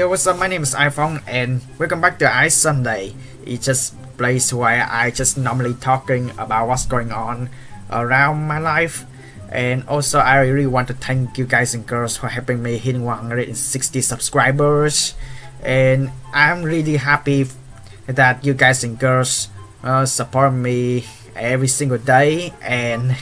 Hey what's up? My name is iPhong and welcome back to iSunday. It's just place where I just normally talking about what's going on around my life. And also I really want to thank you guys and girls for helping me hitting 160 subscribers. And I'm really happy that you guys and girls uh, support me every single day. And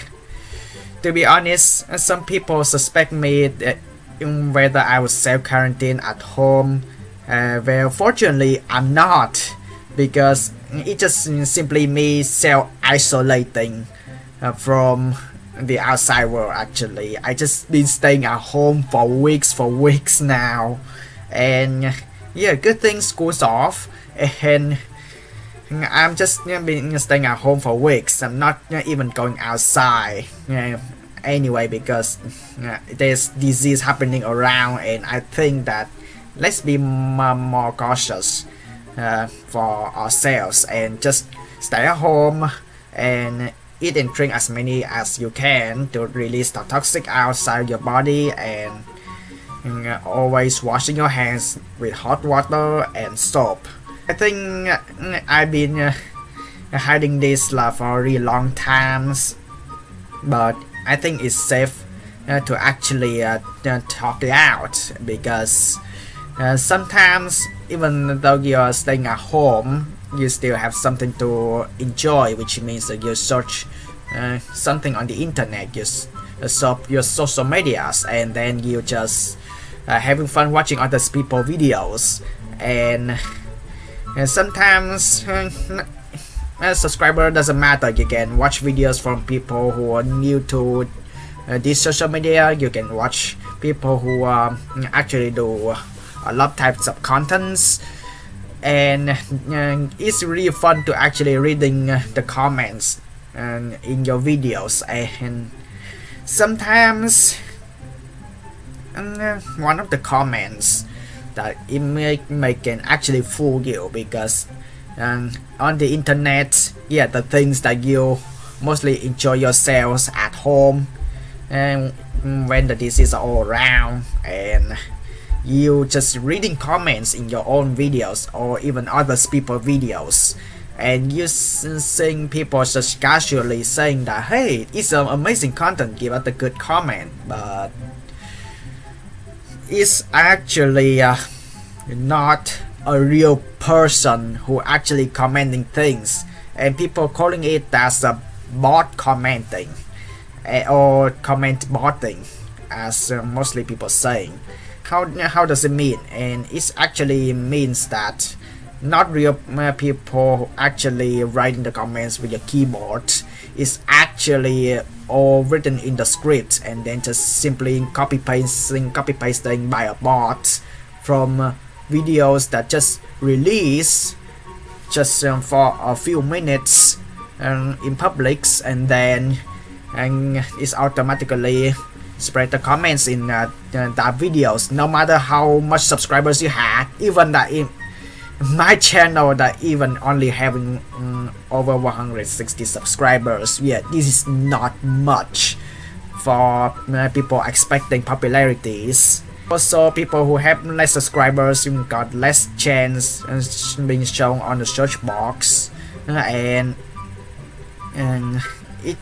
to be honest some people suspect me that whether I was self-quarantine at home. Uh, well, fortunately, I'm not because it just simply me self-isolating uh, from the outside world actually. I just been staying at home for weeks for weeks now and yeah, good thing school's off and I'm just you know, been staying at home for weeks. I'm not you know, even going outside. You know, anyway because uh, there's disease happening around and I think that let's be more cautious uh, for ourselves and just stay at home and eat and drink as many as you can to release the toxic outside your body and uh, always washing your hands with hot water and soap. I think uh, I've been uh, hiding this for a really long times but I think it's safe uh, to actually uh, talk it out because uh, sometimes even though you're staying at home you still have something to enjoy which means that you search uh, something on the internet you uh, search your social medias and then you just having fun watching other people videos. And sometimes a subscriber doesn't matter. You can watch videos from people who are new to uh, this social media. You can watch people who um, actually do a lot of types of contents. And uh, it's really fun to actually reading uh, the comments uh, in your videos. And sometimes uh, one of the comments that it may, may can actually fool you because and on the internet yeah the things that you mostly enjoy yourselves at home. And when the disease are all around and you just reading comments in your own videos or even other people videos. And you seeing people just casually saying that hey it's an amazing content give us a good comment. But it's actually uh, not a real person who actually commenting things and people calling it as a bot commenting uh, or comment botting as uh, mostly people saying. How how does it mean? And it actually means that not real uh, people actually writing the comments with your keyboard it's actually all written in the script and then just simply copy pasting copy pasting by a bot from videos that just release just um, for a few minutes um, in publics and then and it's automatically spread the comments in uh, that videos. No matter how much subscribers you have even that in my channel that even only having um, over 160 subscribers yeah this is not much for uh, people expecting popularities also, people who have less subscribers got less chance being shown on the search box, and and it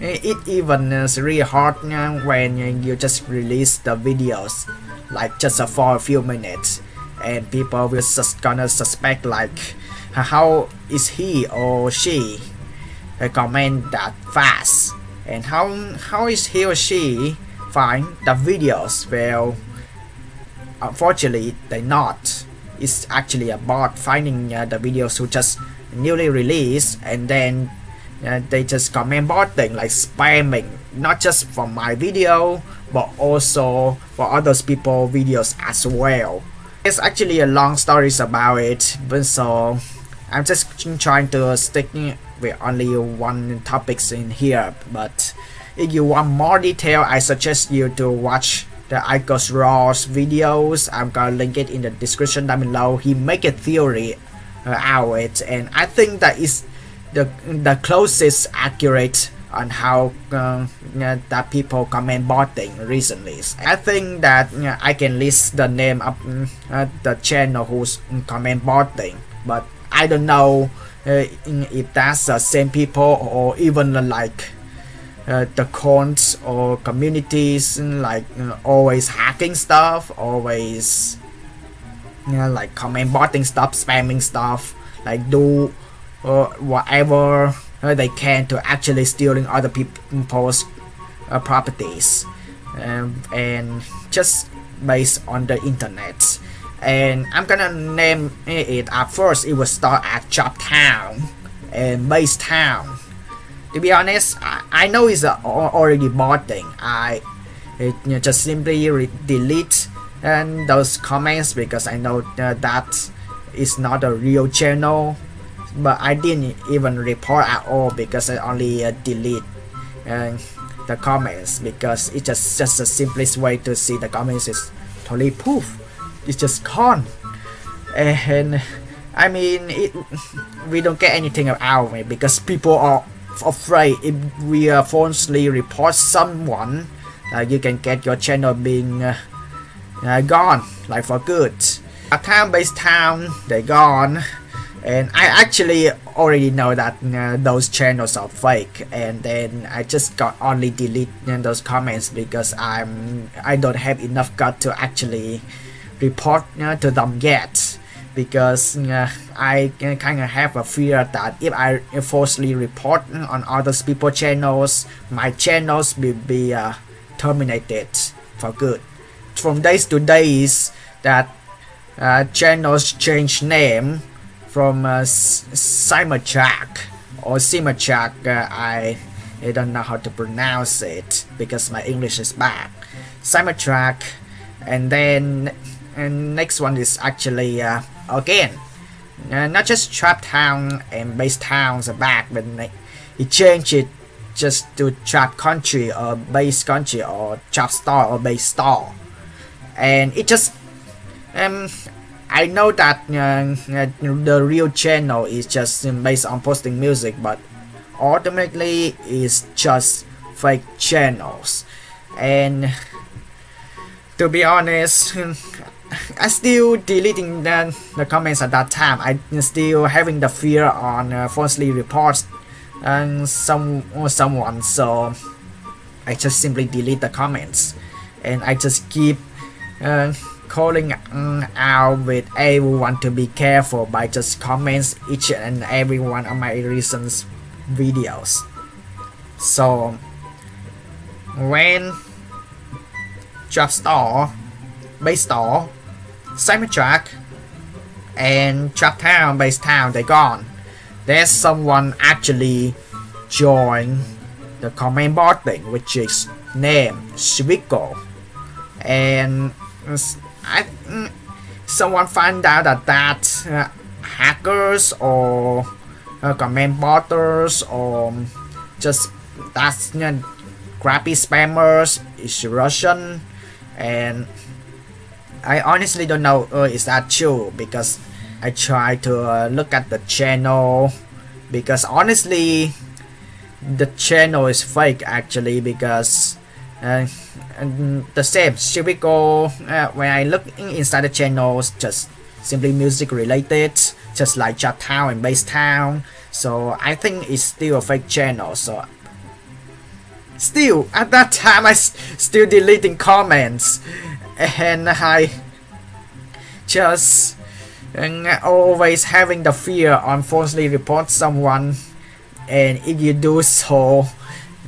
it even is really hard when you just release the videos like just for a few minutes. And people will just gonna suspect like how is he or she? Comment that fast. And how how is he or she find the videos? Well unfortunately they're not. It's actually about finding uh, the videos who just newly released and then uh, they just comment botting like spamming not just for my video but also for others people videos as well. It's actually a long stories about it but so i'm just trying to stick with only one topics in here but if you want more detail i suggest you to watch the Icos Ross videos. I'm gonna link it in the description down below. He make a theory uh, out it, and I think that is the the closest accurate on how uh, that people comment botting recently. I think that I can list the name of uh, the channel who's comment botting, but I don't know uh, if that's the same people or even like uh, the cons or communities like always hacking stuff, always you know, like comment botting stuff, spamming stuff, like do uh, whatever uh, they can to actually stealing other people's uh, properties um, and just based on the internet. And I'm gonna name it at first. It will start at Trap Town and Bass Town to be honest I, I know it's uh, already botting I it, you know, just simply delete and those comments because I know that that is not a real channel. But I didn't even report at all because I only uh, delete uh, the comments because it's just just the simplest way to see the comments is totally poof. It's just gone. And I mean it we don't get anything out of it because people are afraid if we uh, falsely report someone uh, you can get your channel being uh, uh, gone like for good. A town-based town they gone. And I actually already know that uh, those channels are fake. And then I just got only delete uh, those comments because I'm I don't have enough gut to actually report uh, to them yet because uh, I kind of have a fear that if I falsely report on other people channels my channels will be uh, terminated for good from days to days that uh, channels change name from uh, Simachak or Simachak. Uh, I, I don't know how to pronounce it because my English is bad. Simachak, and then and next one is actually uh, again uh, not just Trap Town and Bass Towns are back, but he changed it just to Trap Country or Bass Country or Trap Star or Bass Star, and it just um I know that uh, the real channel is just based on posting music, but ultimately it's just fake channels. And to be honest, I still deleting the, the comments at that time. I still having the fear on uh, falsely reports and some or someone, so I just simply delete the comments, and I just keep. Uh, calling out with everyone to be careful by just comments each and every one of my recent videos. So when Drop Store, Bass Star, Track, and Trap Town, Bass Town, they're gone. There's someone actually join the comment botting, which is named Swiggle. And I mm, someone find out that that uh, hackers or uh, comment botters or just that's know, crappy spammers is Russian and I honestly don't know uh, is that true? Because I try to uh, look at the channel. Because honestly the channel is fake actually because uh, the same go uh, when I look inside the channels just simply music related just like Chat Town and Bass Town. So I think it's still a fake channel so still at that time I still deleting comments and I just always having the fear falsely report someone and if you do so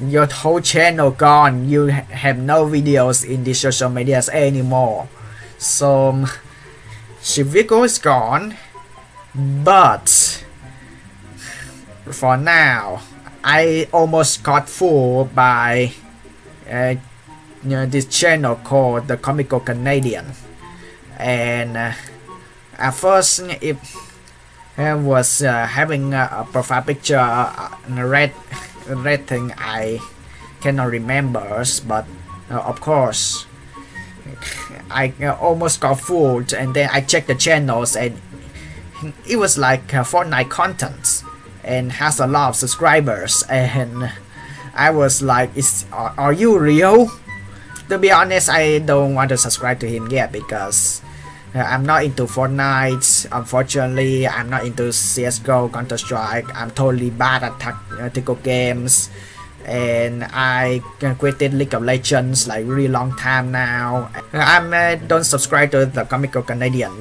your whole channel gone. You have no videos in the social medias anymore. So Shviko is gone but for now I almost got fooled by uh, you know, this channel called the Comical Canadian and uh, at first it, was uh, having a profile picture a red red thing I cannot remember but uh, of course I uh, almost got fooled and then I checked the channels and it was like uh, Fortnite content and has a lot of subscribers and I was like, "Is are, are you real?" To be honest, I don't want to subscribe to him yet because uh, I'm not into Fortnite. Unfortunately, I'm not into CS:GO, Counter Strike. I'm totally bad at tactical games, and I quitted League of Legends like really long time now. I'm uh, don't subscribe to the Comical Canadian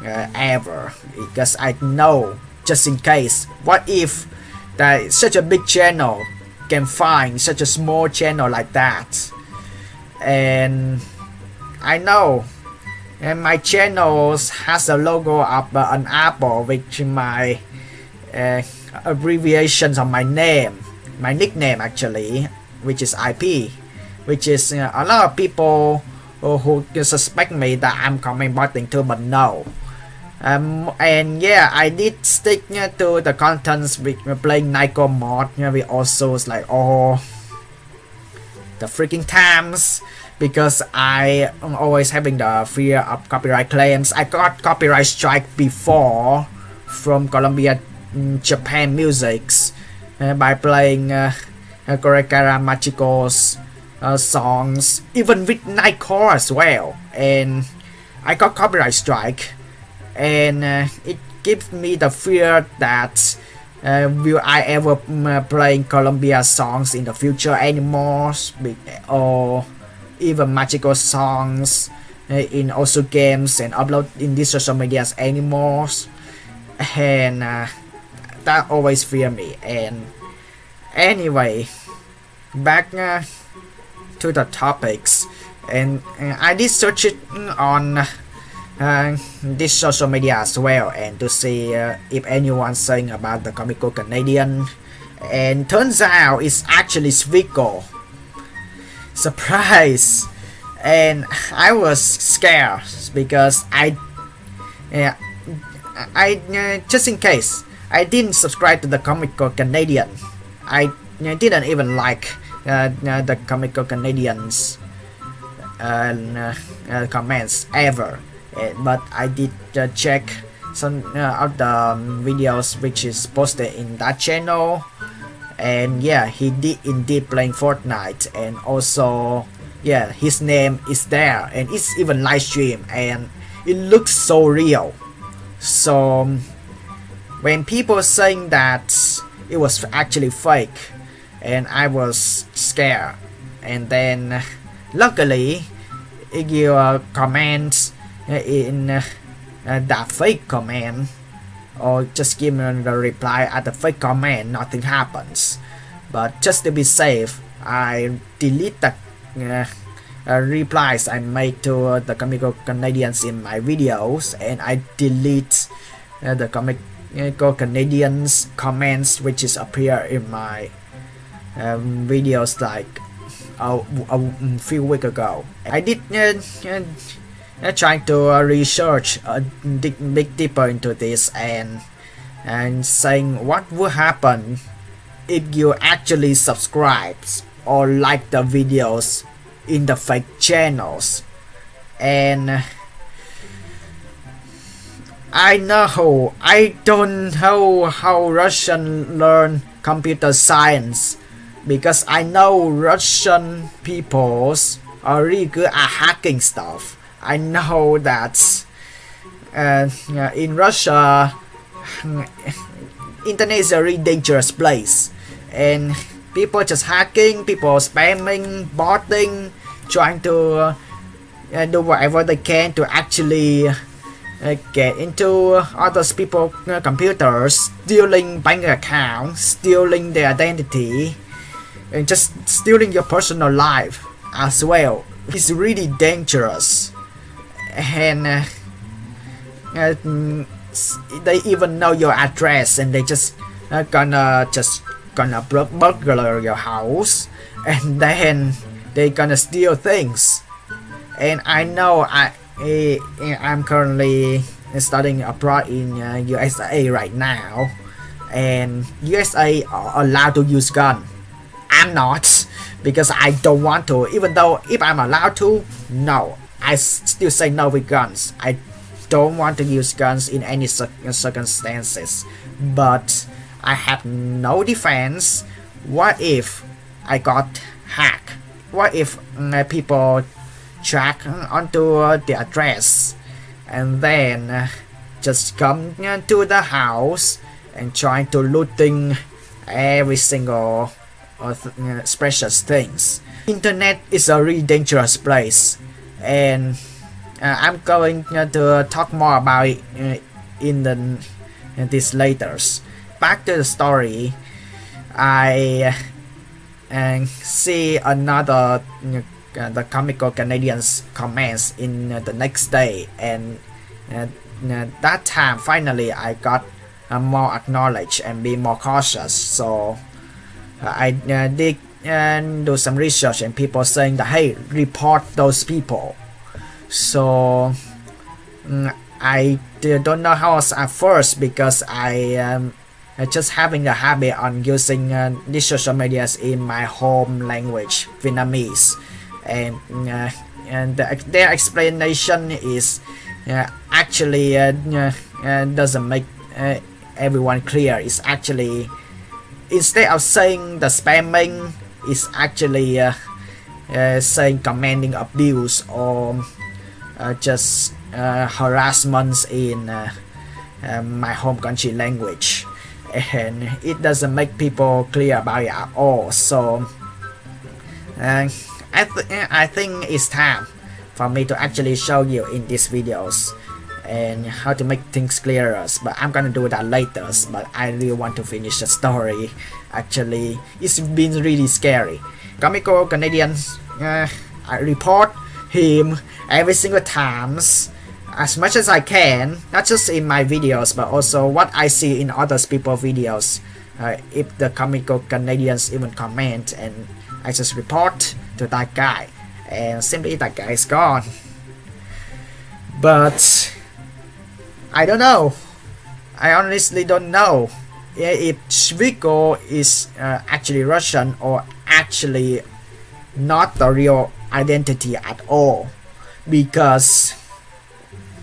uh, ever because I know just in case. What if that such a big channel can find such a small channel like that? And I know. And my channel has a logo of uh, an apple which my uh, abbreviations of my name my nickname actually which is IP which is uh, a lot of people who, suspect me that I'm comment botting too but no. Um, and yeah I did stick uh, to the contents with playing Nyko mod we also was like all the freaking times because I am always having the fear of copyright claims. I got copyright strike before from Columbia mm, Japan Musics uh, by playing uh, Korekara Machiko's uh, songs, even with Nightcore as well. And I got copyright strike, and uh, it gives me the fear that uh, will I ever um, playing Columbia songs in the future anymore, or even magical songs uh, in osu! games and upload in these social medias anymore? And uh, that always fear me. And anyway back uh, to the topics. And uh, I did search it on this social media as well and to see uh, if anyone's saying about the comical Canadian. And turns out it's actually Shviko surprise! And I was scared because I yeah I uh, just in case I didn't subscribe to the Comical Canadian. I uh, didn't even like uh, uh the Comical Canadians comments ever Eh, but I did uh, check some uh, of the um, videos which is posted in that channel. And yeah he did indeed playing Fortnite. And also yeah his name is there. And it's even live stream. And it looks so real. So um, when people saying that it was actually fake. And I was scared. And then luckily your uh, comments in uh, that fake comment or just give me the reply at the fake comment nothing happens. But just to be safe I delete the uh, uh, replies I made to uh, the comical Canadians in my videos and I delete uh, the comical Canadians comments which is appear in my um, videos like a, a, few weeks ago. I did uh, uh, trying to uh, research uh, dig big deeper into this and and saying what will happen if you actually subscribe or like the videos in the fake channels. And I know I don't know how Russian learn computer science because I know Russian peoples are really good at hacking stuff I know that uh, in Russia, internet is a really dangerous place, and people just hacking, people spamming, botting, trying to uh, do whatever they can to actually uh, get into other people's uh, computers, stealing bank accounts, stealing their identity, and just stealing your personal life as well. It's really dangerous and uh, uh, they even know your address and they just uh, gonna just gonna burglar your house and then they gonna steal things. And I know I eh, I'm currently studying abroad in uh, USA right now and USA are allowed to use gun. I'm not because I don't want to even though if I'm allowed to no I still say no with guns. I don't want to use guns in any circumstances. But I have no defense. What if I got hacked? What if uh, people track onto uh, the address and then uh, just come uh, to the house and trying to looting every single uh, th uh, precious things. Internet is a really dangerous place and uh, I'm going uh, to talk more about it uh, in the in this later. Back to the story, I uh, see another uh, the comical Canadians comments in uh, the next day. And that time finally I got more acknowledged and be more cautious. So I did and do some research and people saying that hey report those people. So mm, I don't know how at first because I am um, just having a habit on using uh, these social medias in my home language Vietnamese. And uh, and the, their explanation is uh, actually uh, uh, doesn't make uh, everyone clear. It's actually instead of saying the spamming is actually saying commanding abuse or uh, just uh, harassments in uh, my home country language. And it doesn't make people clear about it at all. So I, th I think it's time for me to actually show you in these videos and how to make things clearer but I'm gonna do that later but I really want to finish the story actually it's been really scary comical Canadians uh, I report him every single times as much as I can, not just in my videos, but also what I see in other people's videos. Uh, if the comical Canadians even comment and I just report to that guy and simply that guy is gone. But I don't know. I honestly don't know if Shviko is uh, actually Russian or actually not the real identity at all because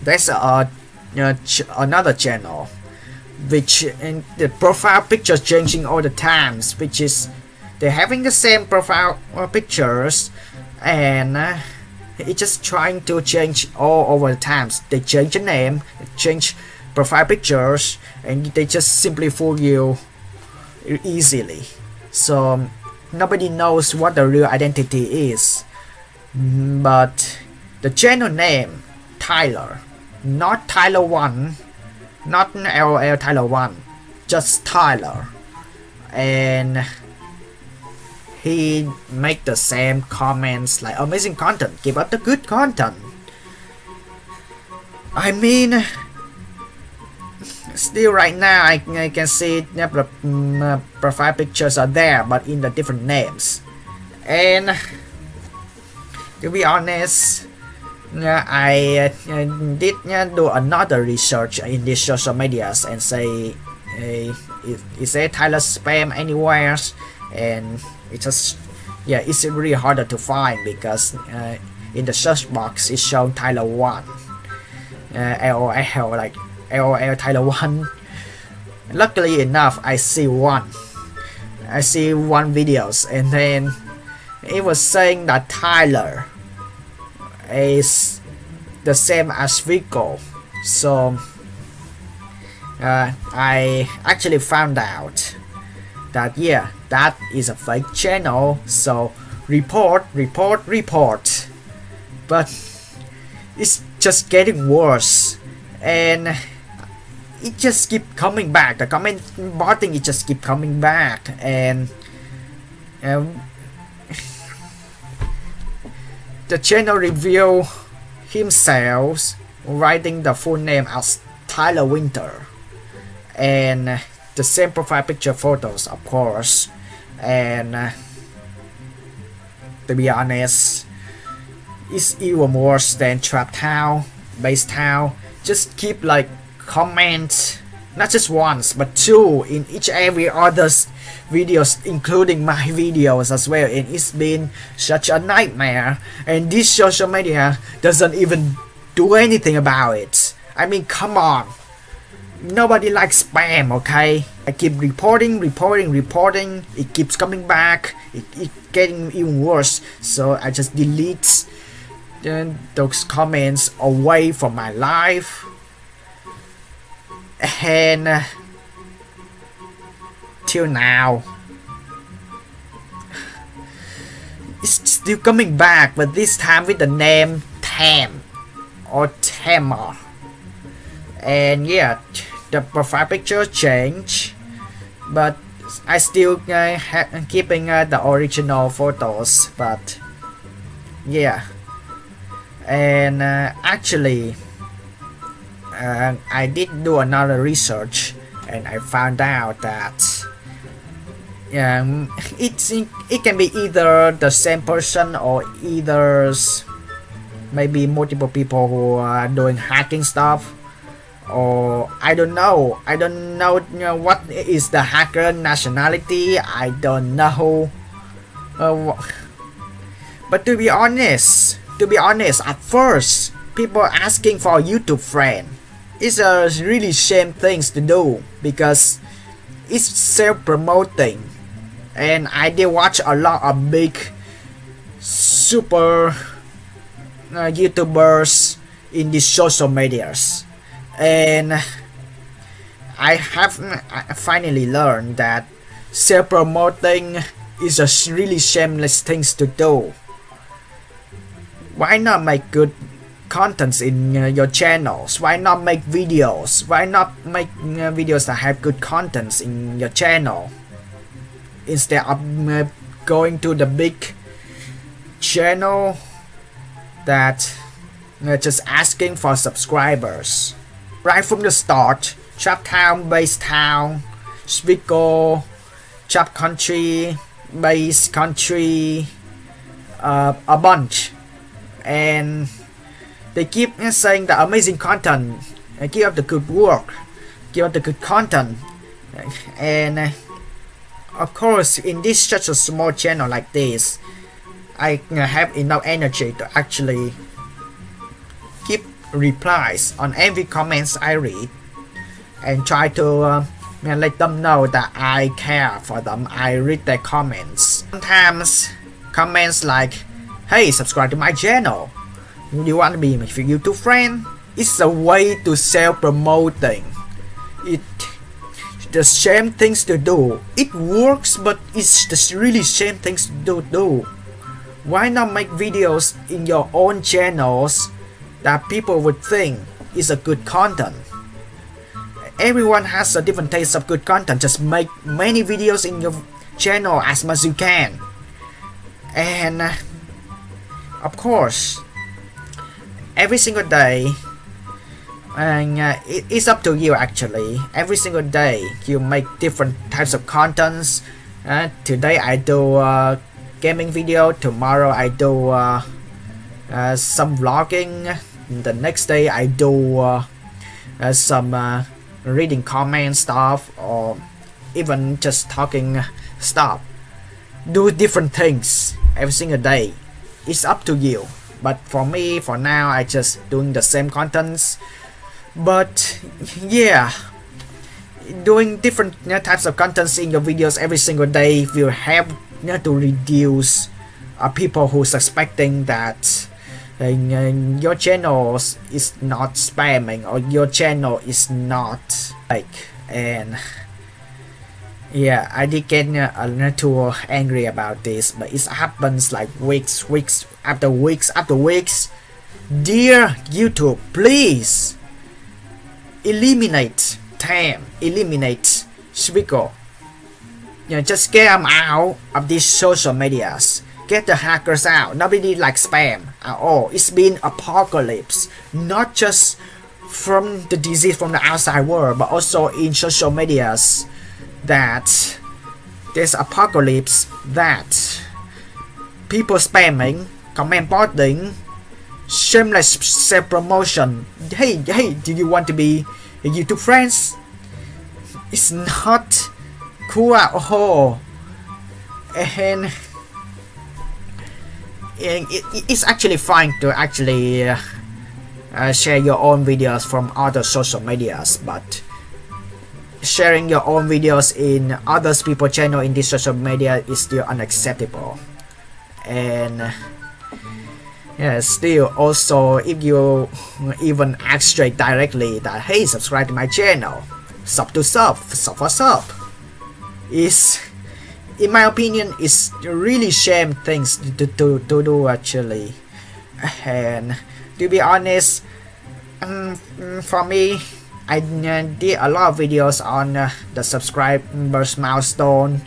there's a, a ch another channel which in the profile pictures changing all the times which is they're having the same profile uh, pictures and uh, it's just trying to change all over the times. They change the name change profile pictures and they just simply fool you easily. So nobody knows what the real identity is. But the channel name Tyler. Not Tyler 1 not LOL Tyler 1 just Tyler. And he make the same comments like amazing content give up the good content. I mean still right now I, I can see the uh, profile pictures are there but in the different names. And to be honest I uh, did uh, do another research in these social medias and say uh, is there Tyler spam anywhere? And it just yeah it's really harder to find because uh, in the search box it's shown Tyler 1 uh, LOL like LOL Tyler 1 luckily enough I see one. I see one videos and then it was saying that Tyler is the same as Vico so uh, I actually found out that yeah that is a fake channel. So report report report. But it's just getting worse. And it just keep coming back. The comment botting it just keep coming back. And um, the channel reveal himself writing the full name as Tyler Winter. And the same profile picture photos of course. And uh, to be honest it's even worse than Trap Town, Bass Town. Just keep like comment not just once but two in each every other's videos including my videos as well. And it's been such a nightmare. And this social media doesn't even do anything about it. I mean come on nobody likes spam okay I keep reporting, reporting, reporting. It keeps coming back. It, it getting even worse. So I just delete then those comments away from my life. And uh, till now, it's still coming back, but this time with the name Tam or Tamar. And yeah, the profile picture changed but I still uh, keeping uh, the original photos but yeah. And uh, actually uh, I did do another research and I found out that um, it's it can be either the same person or either maybe multiple people who are doing hacking stuff or I don't know. I don't know, you know what is the hacker nationality. I don't know. Uh, but to be honest, to be honest, at first, people asking for a YouTube friend. It's a really shame things to do because it's self-promoting. And I did watch a lot of big super uh, YouTubers in these social medias and I have finally learned that self-promoting is a really shameless thing to do. Why not make good contents in uh, your channels? Why not make videos? Why not make uh, videos that have good contents in your channel? Instead of uh, going to the big channel that uh, just asking for subscribers right from the start. Trap Town, Bass Town, Shviko, Trap Country, Bass Country, uh, a bunch. And they keep saying the amazing content, and keep up the good work, keep up the good content. And uh, of course, in this such a small channel like this, I have enough energy to actually replies on every comments I read and try to uh, let them know that I care for them. I read their comments. Sometimes comments like, hey, subscribe to my channel. You want to be my YouTube friend? It's a way to self-promoting. It the same things to do. It works, but it's the really same things to do. Why not make videos in your own channels that people would think is a good content. Everyone has a different taste of good content. Just make many videos in your channel as much as you can. And uh, of course, every single day, and uh, it, it's up to you actually. Every single day, you make different types of contents. Uh, today I do a gaming video. Tomorrow I do uh, uh, some vlogging the next day I do uh, uh, some uh, reading comment stuff or even just talking stuff. Do different things every single day. It's up to you. But for me for now I just doing the same contents. But yeah. Doing different you know, types of contents in your videos every single day will help you know, to reduce uh, people who suspecting that and your channel is not spamming or your channel is not like and yeah I did get a little angry about this but it happens like weeks weeks after weeks after weeks. Dear YouTube please eliminate time eliminate Swiggle you know, just get them out of these social medias Get the hackers out. Nobody likes spam at all. It's been apocalypse. Not just from the disease from the outside world, but also in social medias that there's apocalypse that people spamming, comment botting, shameless self-promotion. Hey, hey, do you want to be a YouTube friends? It's not cool at all. And it, it's actually fine to actually uh, uh, share your own videos from other social medias but sharing your own videos in others people channel in this social media is still unacceptable. And yeah still also if you even ask straight directly that hey subscribe to my channel sub to sub sub for sub is in my opinion is really shame things to, to, to do actually. And to be honest um, for me I uh, did a lot of videos on uh, the subscribers milestone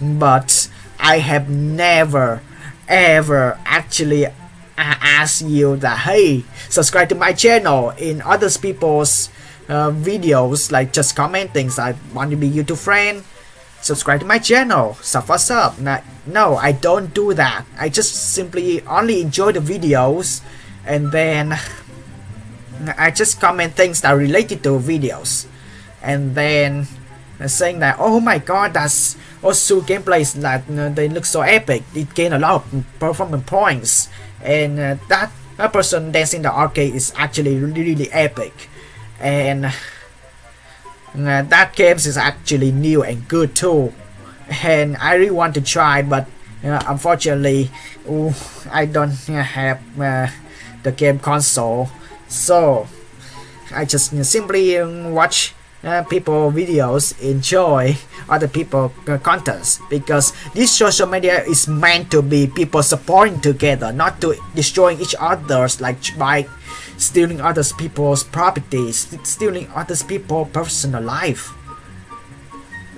but I have never ever actually asked you that hey subscribe to my channel. In other people's uh, videos like just commenting I want to be YouTube friend subscribe to my channel. Sub what's up? No I don't do that. I just simply only enjoy the videos and then I just comment things that are related to videos. And then saying that oh my god that's osu! gameplays that uh, they look so epic. It gain a lot of performance points. And uh, that person dancing the arcade is actually really, really epic. And uh, that game is actually new and good too. And I really want to try but uh, unfortunately ooh, I don't have uh, the game console. So I just simply um, watch uh, people videos enjoy other people uh, contents because this social media is meant to be people supporting together not to destroying each others like by stealing others people's properties stealing others people personal life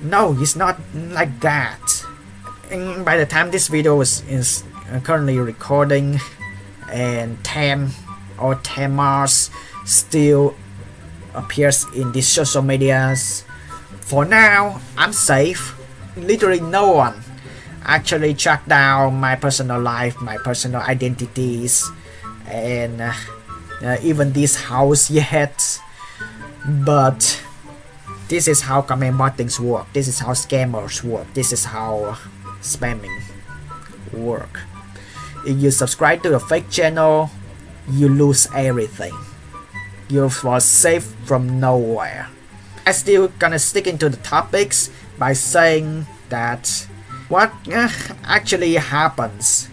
no it's not like that and by the time this video is, is currently recording and Tam or Tamars still appears in these social medias. For now, I'm safe. Literally no one actually tracked down my personal life, my personal identities, and uh, uh, even this house yet. But this is how comment bottings work. This is how scammers work. This is how spamming work. If you subscribe to a fake channel, you lose everything you was safe from nowhere. I still gonna stick into the topics by saying that what uh, actually happens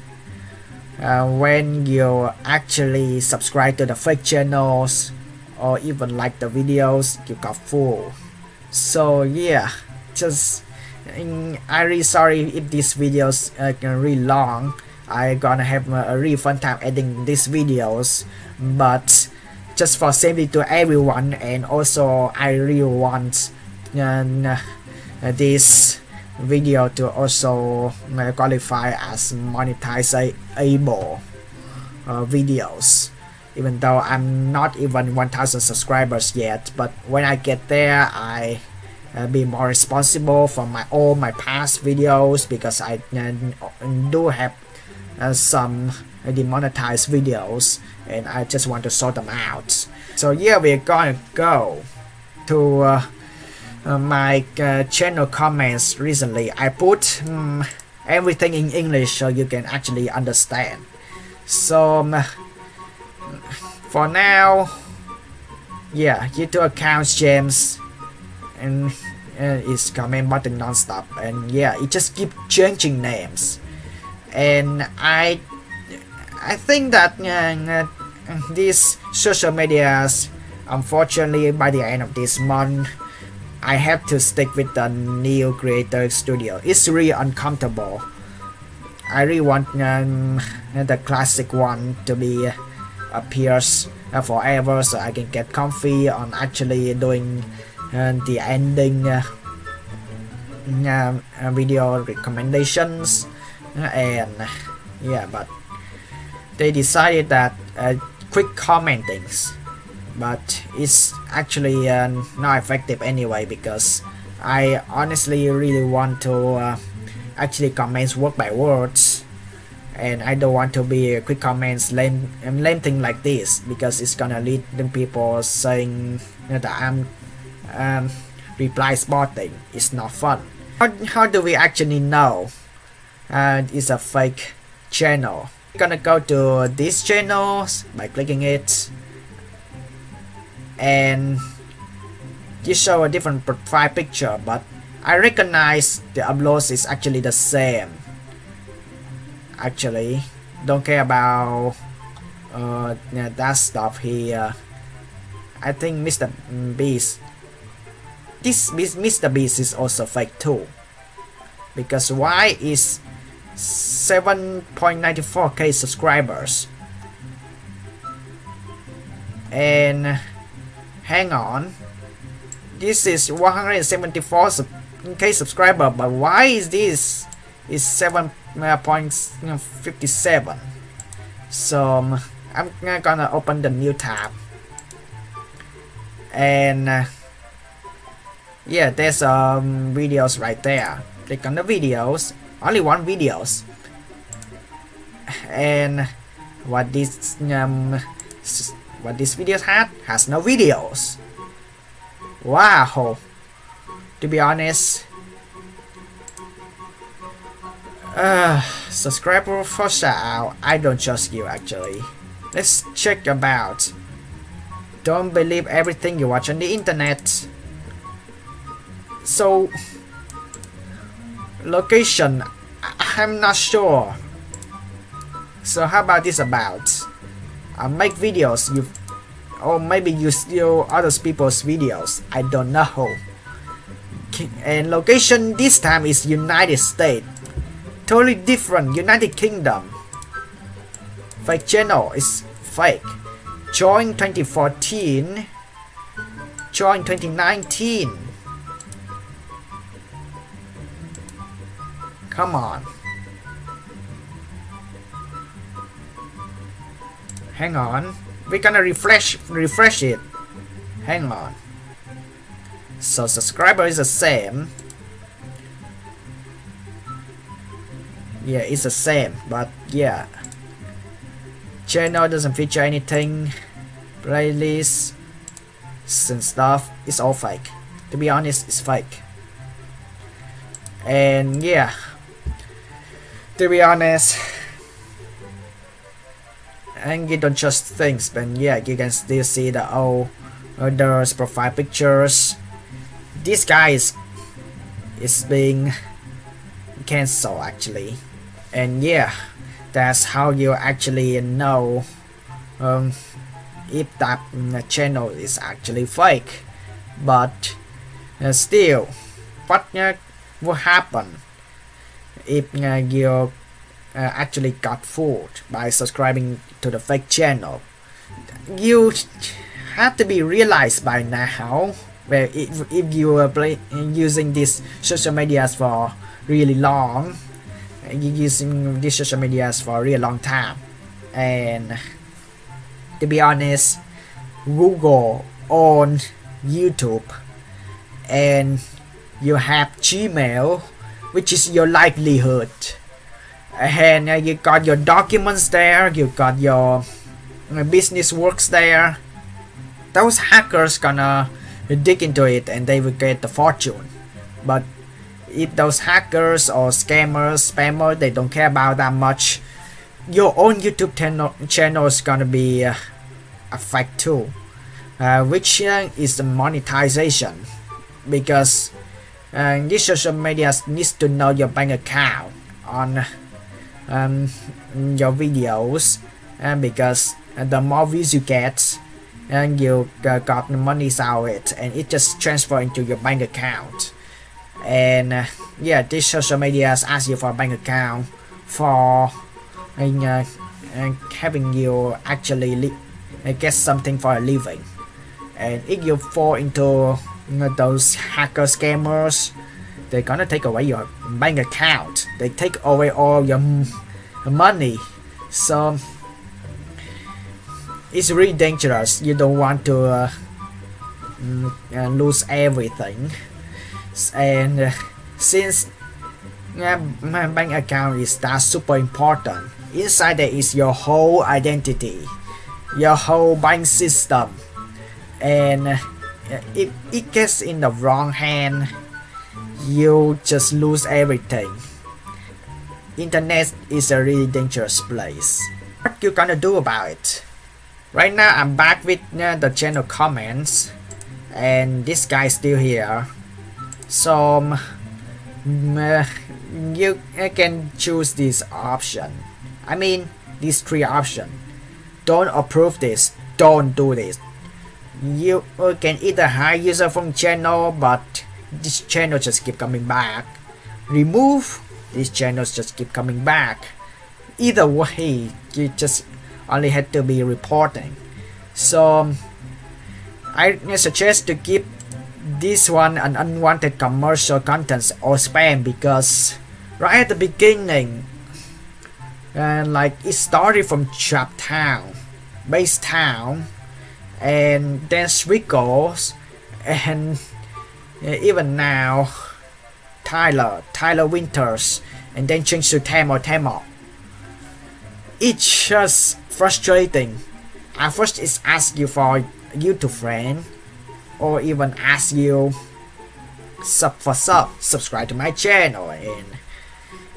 uh, when you actually subscribe to the fake channels or even like the videos you got full So yeah, just I'm really sorry if these videos uh, really long. I gonna have a really fun time editing these videos, but just for safety to everyone and also I really want uh, this video to also uh, qualify as monetizable uh, videos even though I'm not even 1000 subscribers yet but when I get there I uh, be more responsible for my all my past videos because I uh, do have uh, some demonetized videos and I just want to sort them out. So yeah, we're gonna go to uh, uh, my uh, channel comments recently. I put um, everything in English so you can actually understand. So um, for now, yeah, YouTube accounts James and uh, it's comment botting non-stop and yeah, it just keep changing names. And I I think that uh, these social medias unfortunately by the end of this month I have to stick with the new creator studio. It's really uncomfortable. I really want um, the classic one to be uh, appears uh, forever so I can get comfy on actually doing uh, the ending uh, uh video recommendations. And yeah but they decided that quick commenting but it's actually uh, not effective anyway because I honestly really want to uh, actually comments word by words. And I don't want to be quick comments lame, lame thing like this because it's gonna lead to people saying you know, that I'm um, reply spotting. It's not fun. How, how do we actually know uh, it's a fake channel? Gonna go to this channel by clicking it and you show a different profile picture but I recognize the uploads is actually the same actually don't care about uh, that stuff here I think Mr. Beast this Mr. Beast is also fake too because why is 7.94k subscribers and hang on. This is 174k subscriber but why is this? Is 7.57 so um, I'm gonna open the new tab. And uh, yeah there's um videos right there. Click on the videos. Only one videos. And what this um what this videos had has no videos. Wow. To be honest. Uh subscriber for shout out I don't trust you actually. Let's check about. Don't believe everything you watch on the internet. So location I'm not sure. So how about this about I make videos. You or maybe you steal other people's videos. I don't know. And location this time is United States. Totally different. United Kingdom. Fake channel is fake. Join 2014 join 2019 Come on. Hang on. We're gonna refresh refresh it. Hang on. So subscriber is the same. Yeah, it's the same, but yeah. Channel doesn't feature anything. Playlist and stuff. It's all fake. To be honest, it's fake. And yeah to be honest and you don't just things but yeah you can still see the old others profile pictures. This guy is is being cancelled actually. And yeah that's how you actually know um, if that channel is actually fake. But uh, still what uh, will happen if uh, you uh, actually got fooled by subscribing to the fake channel. You have to be realized by now where if, if you are play, using these social medias for really long you're using these social medias for a really long time. And to be honest google on youtube and you have gmail which is your livelihood and uh, you got your documents there you got your uh, business works there. Those hackers gonna dig into it and they will get the fortune. But if those hackers or scammers spammer they don't care about that much your own youtube channel, is gonna be uh, affected too. Uh, which uh, is the monetization. Because and this social media needs to know your bank account on um, your videos and because the more views you get and you uh, got the money out it and it just transfer into your bank account. And uh, yeah this social media ask you for a bank account for uh, having you actually get something for a living. And if you fall into those hacker scammers they're gonna take away your bank account. They take away all your money so it's really dangerous. You don't want to uh, mm, uh, lose everything. And uh, since uh, my bank account is that super important inside there is your whole identity your whole bank system. And if it gets in the wrong hand you just lose everything internet is a really dangerous place. What you gonna do about it? Right now i'm back with uh, the channel comments and this guy is still here. So um, uh, you can choose this option. I mean these three options don't approve this. Don't do this. You can either hide user from channel but this channel just keep coming back. Remove these channels just keep coming back. Either way you just only had to be reporting. So um, I suggest to keep this one an unwanted commercial contents or spam because right at the beginning and like it started from Trap Town, Bass Town, and then Swiggles, and even now Tyler, Tyler Winters, and then change to Tamo Tamo. It's just frustrating. At first it's ask you for a YouTube friend, or even ask you sub for sub, subscribe to my channel, and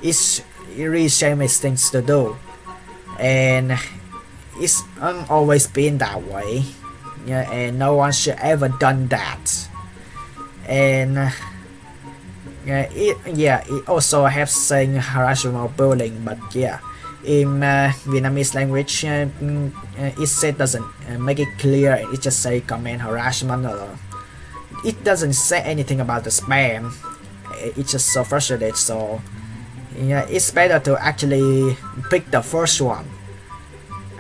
it's really shameless things to do, and it's always been that way. Yeah, and no one should ever done that. And yeah, it yeah it also have saying harassment or bullying, but yeah in uh, Vietnamese language, uh, mm, uh, it said doesn't uh, make it clear. It just say comment harassment or it doesn't say anything about the spam. It's just so frustrated. So yeah, it's better to actually pick the first one.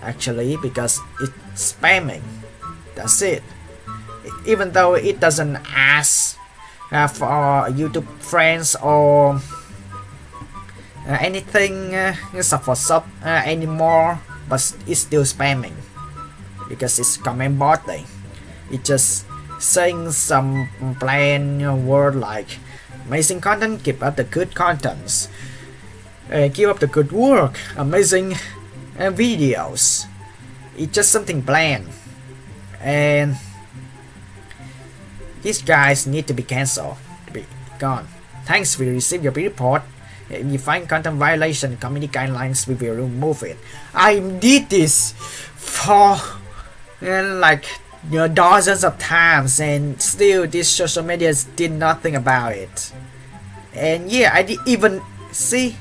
Actually, because it's spamming. That's it. Even though it doesn't ask uh, for YouTube friends or uh, anything uh, sub for sub uh, anymore but it's still spamming. Because it's comment botting it just saying some plain word like amazing content keep up the good contents. Uh, keep up the good work. Amazing uh, videos. It's just something plain. And these guys need to be cancelled to be gone thanks we received your report if you find content violation community guidelines, we will remove it. I did this for uh, like you know dozens of times and still these social medias did nothing about it. And yeah, I did even see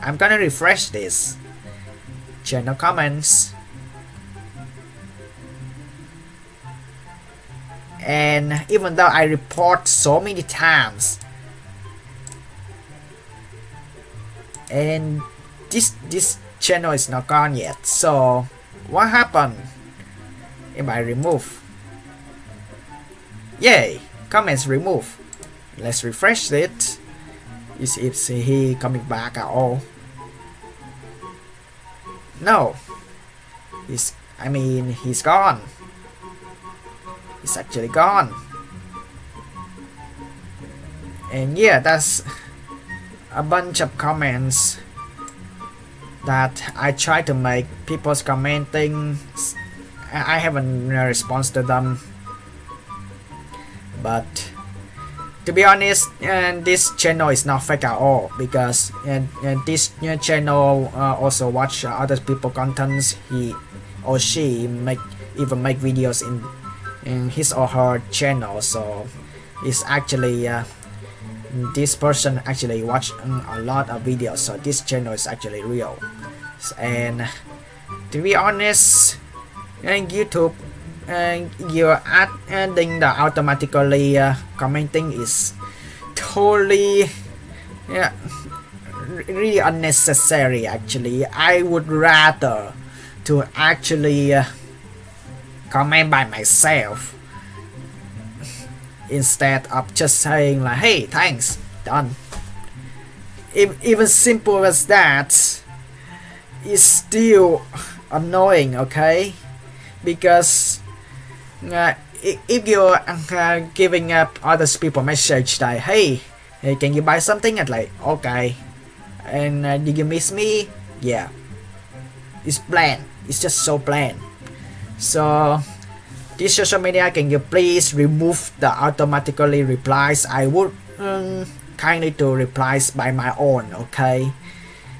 I'm gonna refresh this. Channel comments. And even though I report so many times, and this this channel is not gone yet. So what happened? If I remove yay! Comments remove let's refresh it. Is is he coming back at all? No. He's I mean he's gone he's actually gone. And yeah that's a bunch of comments that I try to make. People's commenting I haven't responded to them. But to be honest and this channel is not fake at all because and, and this new channel uh, also watch other people contents. He or she make even make videos in in his or her channel. So it's actually uh, this person actually watched a lot of videos. So this channel is actually real. And to be honest in YouTube uh, your ad ending the automatically uh, commenting is totally yeah really unnecessary actually. I would rather to actually uh, comment by myself. Instead of just saying like hey thanks done. Even simple as that is still annoying okay? Because uh, if you're uh, giving up other people message like hey, hey can you buy something? And like okay. And uh, did you miss me? Yeah. It's bland. It's just so bland so this social media can you please remove the automatically replies? I would um, kindly to replies by my own okay?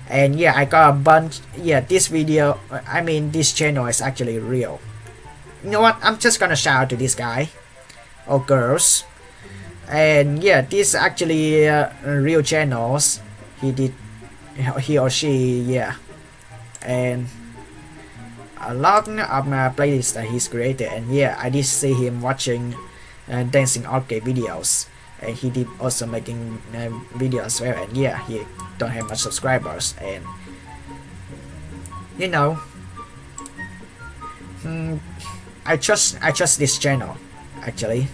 And yeah i got a bunch yeah this video i mean this channel is actually real. You know what? I'm just gonna shout out to this guy or girls. And yeah this actually uh, real channels. He did he or she yeah. And a lot of my playlists that he's created and yeah I did see him watching uh, dancing arcade videos and he did also making uh, videos as well and yeah he don't have much subscribers and you know hmm, I trust I trust this channel actually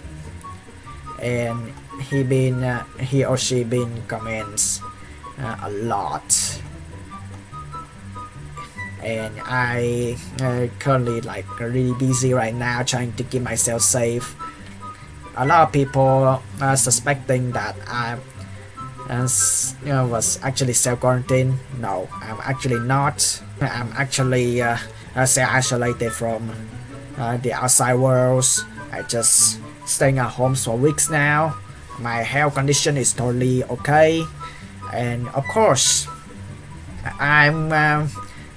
and he been uh, he or she been comments uh, a lot and I uh, currently like really busy right now trying to keep myself safe. A lot of people are suspecting that I uh, you know, was actually self-quarantine no I'm actually not. I'm actually uh, self-isolated from uh, the outside world. I just staying at home for weeks now. My health condition is totally okay. And of course I'm uh,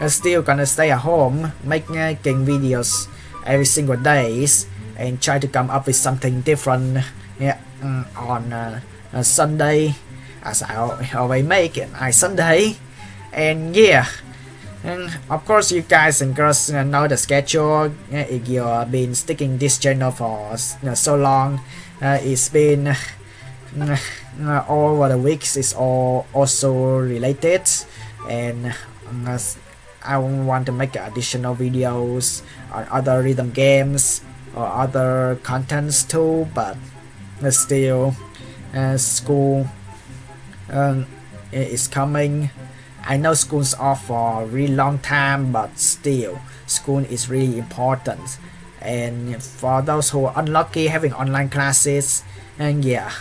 still gonna stay at home making videos every single days and try to come up with something different yeah, mm, on uh, Sunday as I always make it iSunday. And yeah and of course you guys and girls know the schedule if you've been sticking this channel for so long uh, it's been uh, all over the weeks is all also related. And uh, I want to make additional videos on other rhythm games or other contents too but still uh, school um, is coming. I know school's off for a really long time but still school is really important. And for those who are unlucky having online classes and yeah.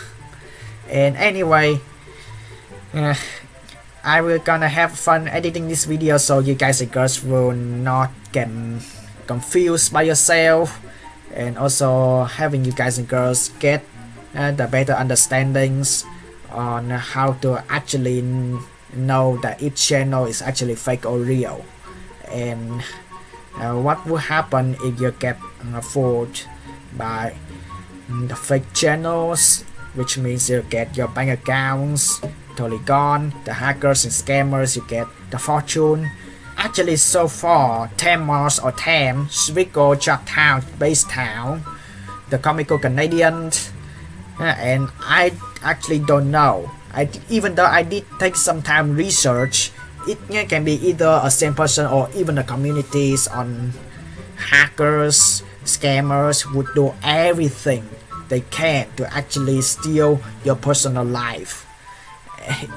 And anyway uh, I will gonna have fun editing this video so you guys and girls will not get confused by yourself. And also having you guys and girls get uh, the better understandings on how to actually know that each channel is actually fake or real. And uh, what will happen if you get uh, fooled by the fake channels which means you get your bank accounts totally gone the hackers and scammers you get the fortune. Actually so far Mars or Tam, Town, Bass Town, the comical Canadian and I actually don't know. I even though I did take some time research it can be either a same person or even the communities on hackers scammers would do everything they can to actually steal your personal life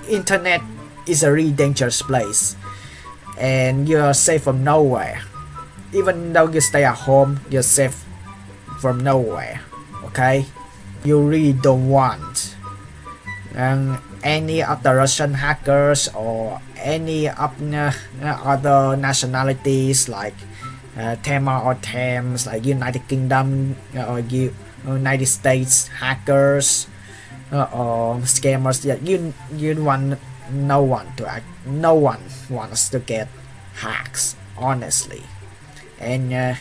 internet is a really dangerous place. And you're safe from nowhere. Even though you stay at home you're safe from nowhere okay? You really don't want. And any of the Russian hackers or any of uh, other nationalities like uh, Tema or Thames like United Kingdom or United States hackers uh, or scammers. Yeah, you you want no one to act no one wants to get hacks honestly. And uh,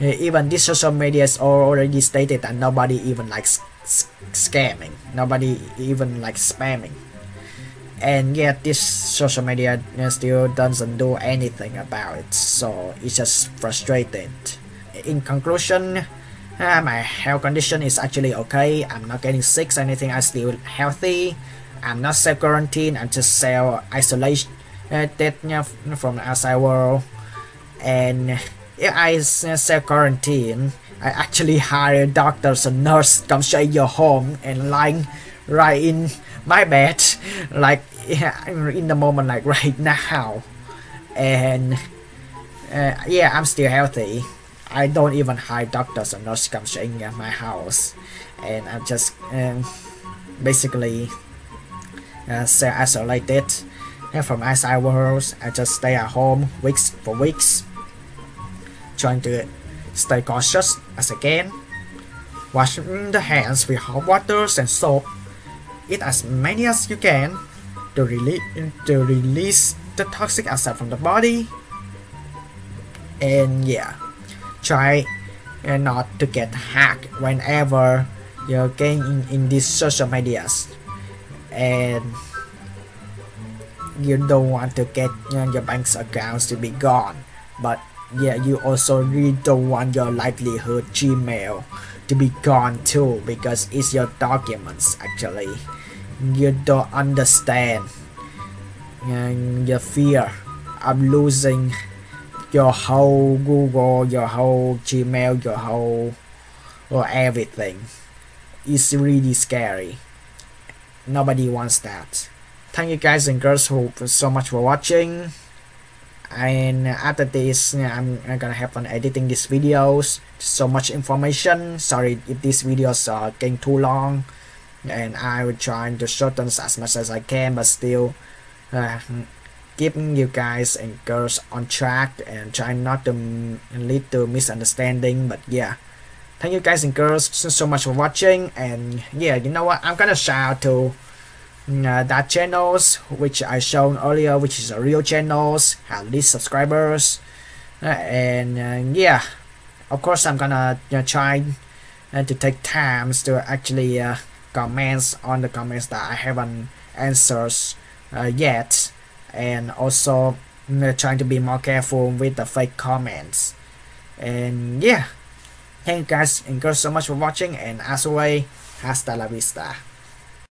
even this social media is already stated that nobody even likes scamming. Nobody even likes spamming. And yet this social media still doesn't do anything about it. So it's just frustrating. in conclusion uh, my health condition is actually okay. I'm not getting sick or anything i'm still healthy. I'm not self quarantined. i'm just self isolation uh, from the outside world. And if i self quarantine I actually hire doctors and nurse come straight your home and lying right in my bed like in the moment like right now. And uh, yeah I'm still healthy I don't even hire doctors or nurse come straight in my house and I'm just um, basically uh, self-isolated from outside world I just stay at home weeks for weeks trying to Stay cautious as again. Wash the hands with hot water and soap. Eat as many as you can to, to release the toxic acid from the body. And yeah, try not to get hacked whenever you're getting in, in these social medias. And you don't want to get you know, your bank's accounts to be gone. But yeah you also really don't want your livelihood gmail to be gone too because it's your documents actually. You don't understand. And your fear of losing your whole google your whole gmail your whole or everything. Is really scary. Nobody wants that. Thank you guys and girls for so much for watching. And after this I'm, I'm gonna have fun editing these videos. So much information. Sorry if these videos are getting too long. And I will try to shorten as much as I can but still uh, keeping you guys and girls on track and try not to lead to misunderstanding but yeah. Thank you guys and girls so much for watching and yeah you know what? I'm gonna shout out to uh, that channels which I shown earlier which is a real channels at least subscribers. Uh, and uh, yeah of course I'm gonna know, try uh, to take times to actually uh, comments on the comments that I haven't answers uh, yet and also trying to be more careful with the fake comments. And yeah. Thank you guys. And girls so much for watching. And as always hasta la vista